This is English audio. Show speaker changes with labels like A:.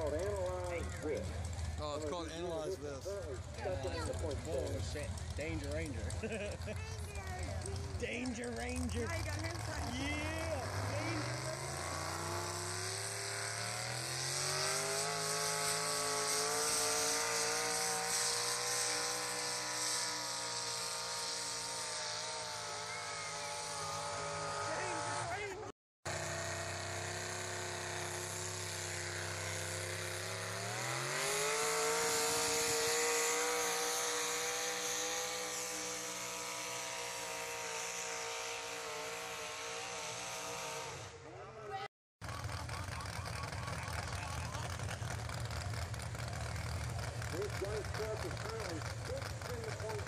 A: called Analyze This.
B: Oh, it's called Analyze This.
A: Second in the point.
C: Bullshit. Danger Ranger. Danger Ranger.
D: Now you got him signed.
C: Yeah.
A: Johnny truck is currently sixth in the point